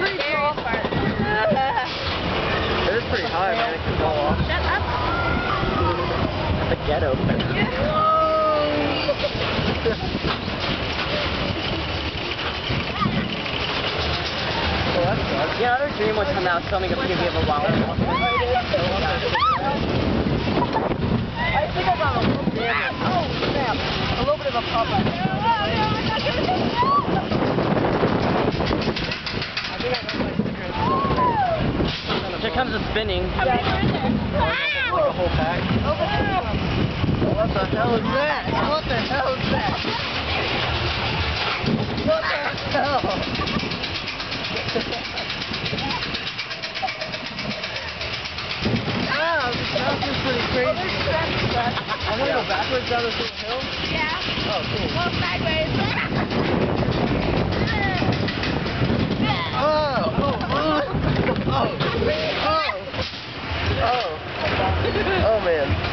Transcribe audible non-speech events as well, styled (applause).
Pretty tall. It is pretty high, man. It could fall off. Shut up. The ghetto. Oh, that's good. Yeah, our dream was come out filming a of a wild I think I got a little. Oh. A little bit of a pop comes with spinning. Yeah. Wow. Like a whole pack. What the hell is that? What the hell is that? What the hell? (laughs) wow, that was pretty crazy. I'm gonna go backwards down this little hill. Yeah. Oh, cool. Well, sideways. (laughs) live.